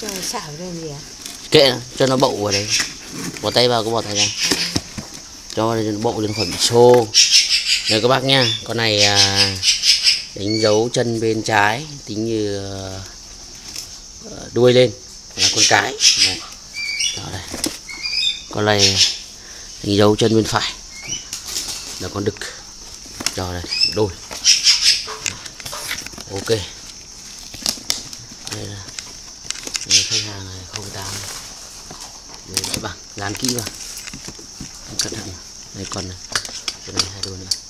cho xả lên gì ạ? kệ nó, cho nó bậu vào đấy bỏ tay vào cứ bỏ tay ra cho nó bậu lên khỏi bị xô này các bác nha con này à, đánh dấu chân bên trái tính như à, đuôi lên là con cái đấy. Đó đây. con này đánh dấu chân bên phải là con đực cho đây đôi ok đây là người khách hàng này không tám đây lại bằng dán kỹ vào. Cẩn thận này đây, con này. Cái này hai đôi nữa.